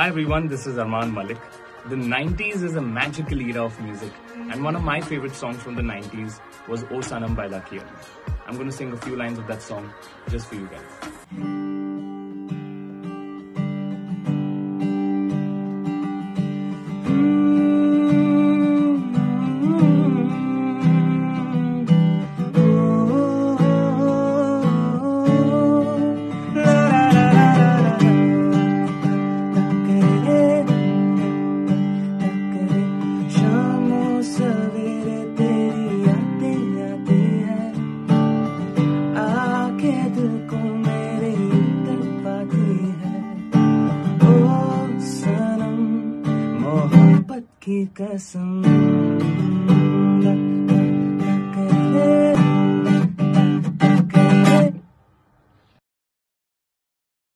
Hi everyone, this is Armaan Malik. The 90s is a magical era of music, and one of my favorite songs from the 90s was O Sanam by Lucky Ali. I'm going to sing a few lines of that song just for you guys. मेरे पाती है। ओ सनम मोहब्बत की कसम।